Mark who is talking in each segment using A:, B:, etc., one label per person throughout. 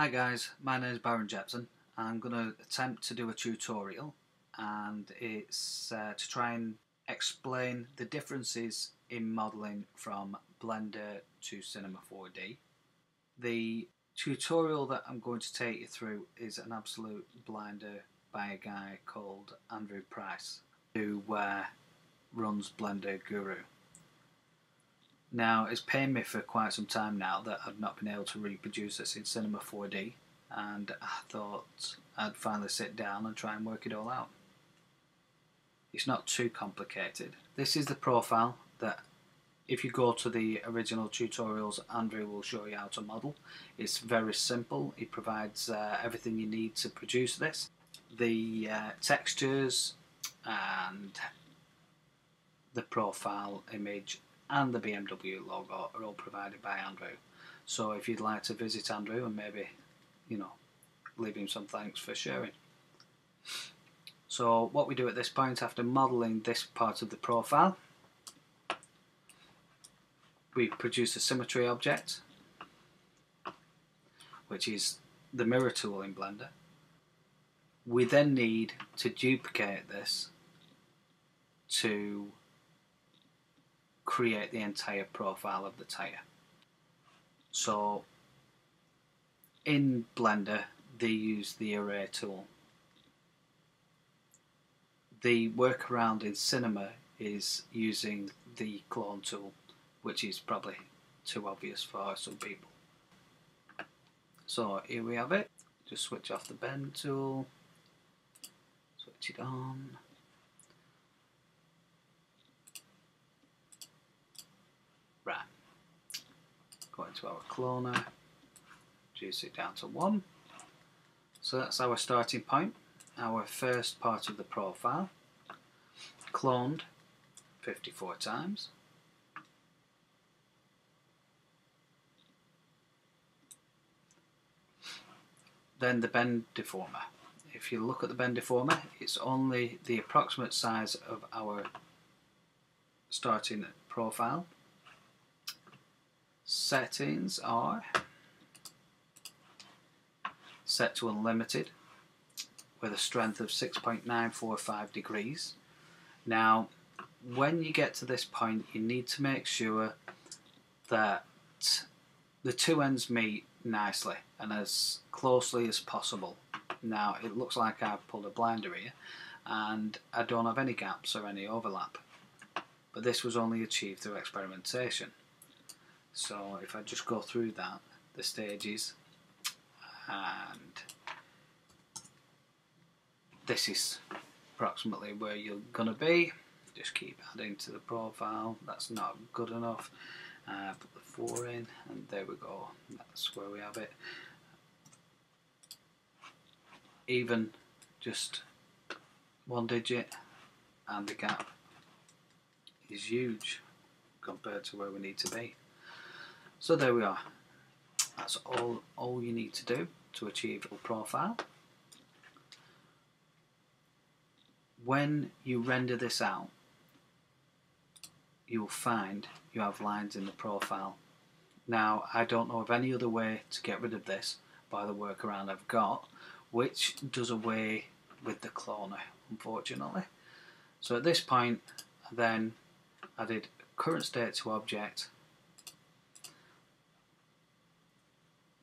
A: Hi guys, my name is Baron Jepson. I'm going to attempt to do a tutorial and it's uh, to try and explain the differences in modelling from Blender to Cinema 4D. The tutorial that I'm going to take you through is an absolute blinder by a guy called Andrew Price who uh, runs Blender Guru. Now, it's pained me for quite some time now that I've not been able to reproduce this in Cinema 4D, and I thought I'd finally sit down and try and work it all out. It's not too complicated. This is the profile that, if you go to the original tutorials, Andrew will show you how to model. It's very simple. It provides uh, everything you need to produce this. The uh, textures and the profile image and the BMW logo are all provided by Andrew. So if you'd like to visit Andrew and maybe, you know, leave him some thanks for sharing. So what we do at this point after modelling this part of the profile, we produce a symmetry object, which is the mirror tool in Blender. We then need to duplicate this to create the entire profile of the tire. So in Blender they use the array tool. The workaround in Cinema is using the clone tool which is probably too obvious for some people. So here we have it. Just switch off the bend tool, switch it on. Into our cloner, reduce it down to 1. So that's our starting point, our first part of the profile, cloned 54 times. Then the bend deformer. If you look at the bend deformer, it's only the approximate size of our starting profile settings are set to unlimited with a strength of 6.945 degrees. Now when you get to this point you need to make sure that the two ends meet nicely and as closely as possible. Now it looks like I've pulled a blinder here and I don't have any gaps or any overlap but this was only achieved through experimentation. So if I just go through that, the stages, and this is approximately where you're going to be. Just keep adding to the profile. That's not good enough. Uh, put the 4 in, and there we go. That's where we have it. Even just one digit, and the gap is huge compared to where we need to be. So there we are. That's all, all you need to do to achieve a profile. When you render this out, you'll find you have lines in the profile. Now, I don't know of any other way to get rid of this by the workaround I've got, which does away with the cloner, unfortunately. So at this point, I then added current state to object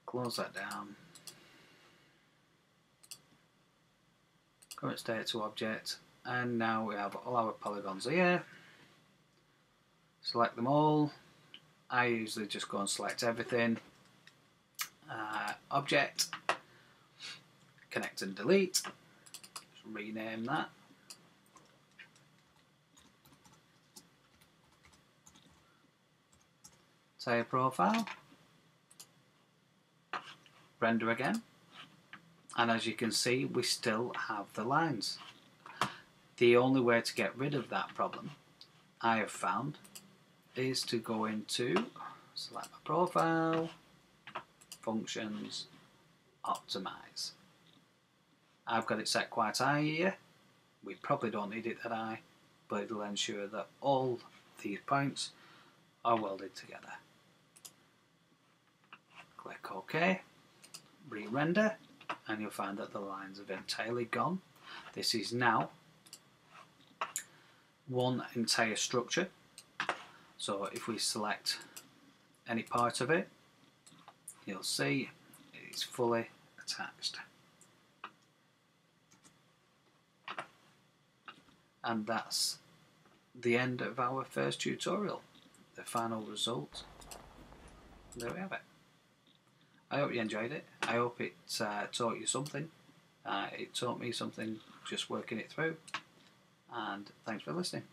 A: close that down. Current state to object and now we have all our polygons here. Select them all. I usually just go and select everything. Uh, object, connect and delete. Just rename that. A profile render again and as you can see we still have the lines. The only way to get rid of that problem I have found is to go into select my profile, functions, optimize. I've got it set quite high here. We probably don't need it that high, but it'll ensure that all these points are welded together. Click OK re-render and you'll find that the lines have entirely gone. This is now one entire structure. So if we select any part of it, you'll see it's fully attached. And that's the end of our first tutorial. The final result. There we have it. I hope you enjoyed it. I hope it uh, taught you something. Uh, it taught me something just working it through. And thanks for listening.